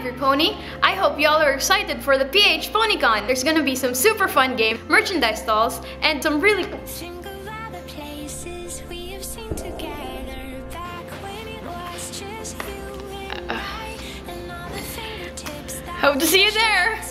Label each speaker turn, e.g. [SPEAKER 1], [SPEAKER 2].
[SPEAKER 1] Ivory Pony. I hope y'all are excited for the PH PonyCon. There's gonna be some super fun game, merchandise stalls, and some really
[SPEAKER 2] uh,
[SPEAKER 1] hope to see you there.